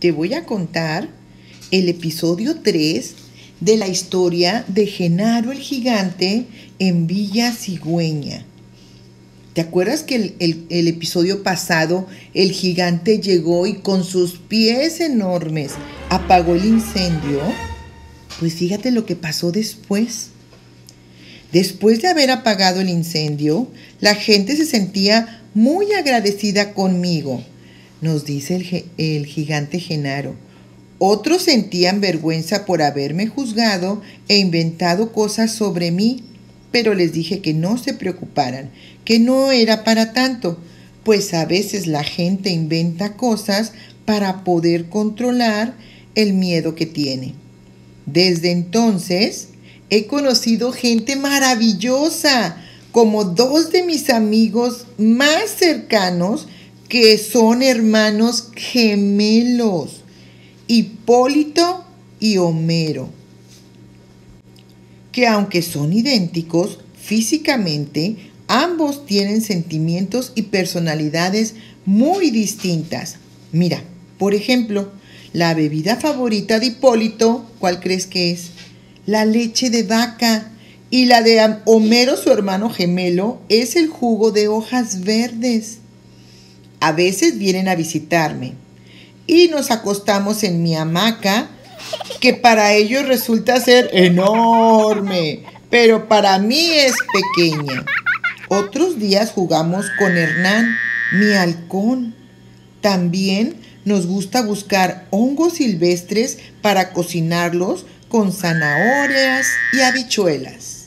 te voy a contar el episodio 3 de la historia de Genaro el gigante en Villa Cigüeña. ¿Te acuerdas que el, el, episodio pasado el gigante llegó y con sus pies enormes apagó el incendio? Pues fíjate lo que pasó después. Después de haber apagado el incendio, la gente se sentía muy agradecida conmigo, nos dice el, gigante Genaro. Otros sentían vergüenza por haberme juzgado e inventado cosas sobre mí, pero les dije que no se preocuparan, que no era para tanto, pues a veces la gente inventa cosas para poder controlar el miedo que tiene. Desde entonces he conocido gente maravillosa, como dos de mis amigos más cercanos que son hermanos gemelos, Hipólito y Homero, que aunque son idénticos físicamente, ambos tienen sentimientos y personalidades muy distintas. Mira, por ejemplo, la bebida favorita de Hipólito, ¿cuál crees que es? La leche de vaca. Y la de Homero, su hermano gemelo, es el jugo de hojas verdes. A veces vienen a visitarme y nos acostamos en mi hamaca, que para ellos resulta ser enorme, pero para mí es pequeña. Otros días jugamos con Hernán, mi halcón. También nos gusta buscar hongos silvestres para cocinarlos con zanahorias y habichuelas.